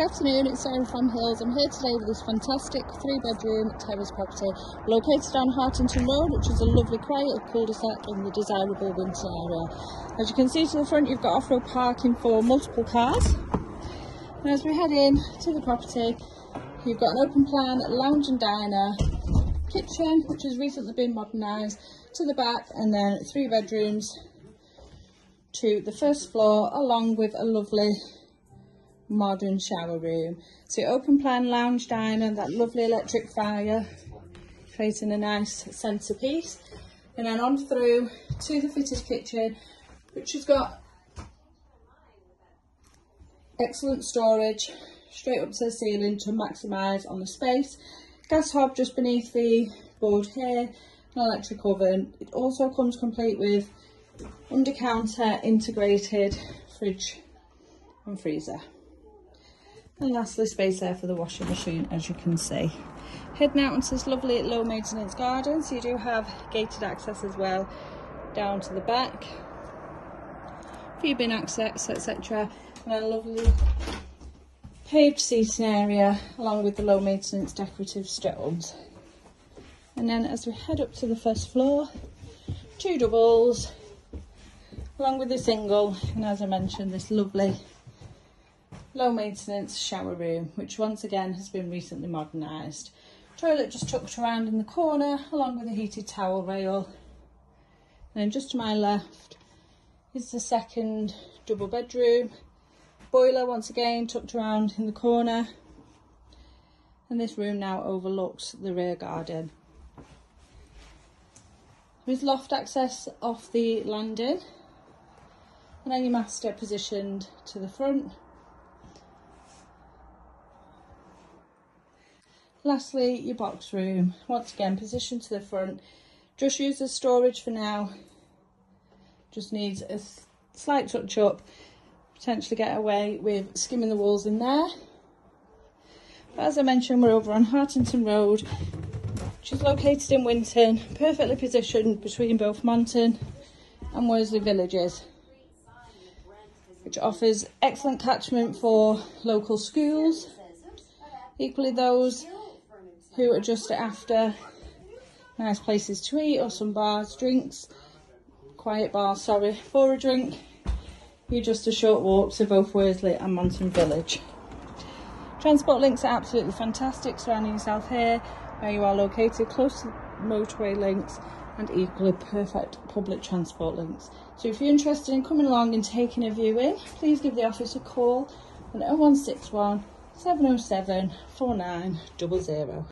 Good afternoon, it's Sarah from Hills. I'm here today with this fantastic three bedroom terrace property located on Hartington Road, which is a lovely quiet cul-de-sac in the desirable Winton area. As you can see to the front, you've got off-road parking for multiple cars. And as we head in to the property, you've got an open plan lounge and diner, kitchen, which has recently been modernised, to the back, and then three bedrooms to the first floor, along with a lovely modern shower room. So open plan lounge diner, that lovely electric fire, creating a nice centrepiece. And then on through to the fitted kitchen, which has got excellent storage straight up to the ceiling to maximise on the space. Gas hob just beneath the board here, an electric oven. It also comes complete with under counter integrated fridge and freezer. And lastly, space there for the washing machine, as you can see. Heading out into this lovely low maintenance garden, so you do have gated access as well down to the back. Free bin access, etc. And a lovely paved seating area along with the low maintenance decorative stones. And then as we head up to the first floor, two doubles, along with a single, and as I mentioned, this lovely low maintenance shower room, which once again has been recently modernised. Toilet just tucked around in the corner, along with a heated towel rail. And then just to my left is the second double bedroom. Boiler once again tucked around in the corner. And this room now overlooks the rear garden. With loft access off the landing. And then your master positioned to the front Lastly, your box room. Once again, positioned to the front. Just use as storage for now. Just needs a slight touch up. Potentially get away with skimming the walls in there. But as I mentioned, we're over on Hartington Road, which is located in Winton, perfectly positioned between both Monton and Worsley villages, which offers excellent catchment for local schools. Equally those who are just after nice places to eat or some bars, drinks, quiet bars, sorry, for a drink. You're just a short walk to both Worsley and Monton Village. Transport links are absolutely fantastic surrounding yourself here where you are located close to motorway links and equally perfect public transport links. So if you're interested in coming along and taking a viewing, please give the office a call on 0161 707 4900.